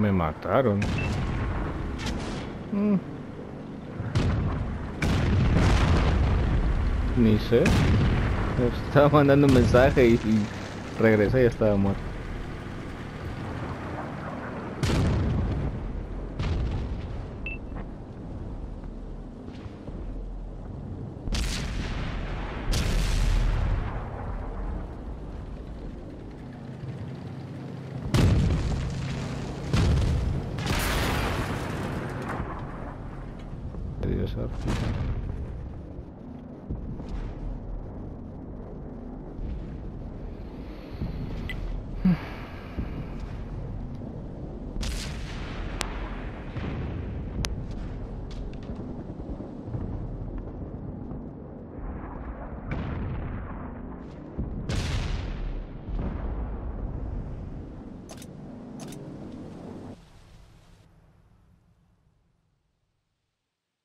Me mataron. Mm. Ni sé. Estaba mandando un mensaje y, y regresé y estaba muerto. up.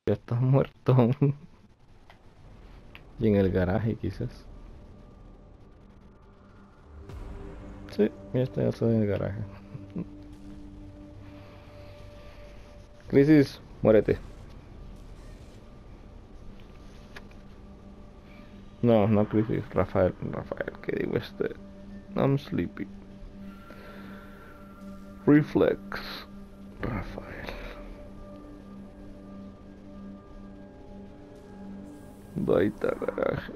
Ya está muerto. y en el garaje quizás. Sí, ya está, ya estoy en el garaje. Crisis, muérete. No, no crisis, Rafael, Rafael, ¿qué digo este? I'm sleepy. Reflex, Rafael. Baita garaje.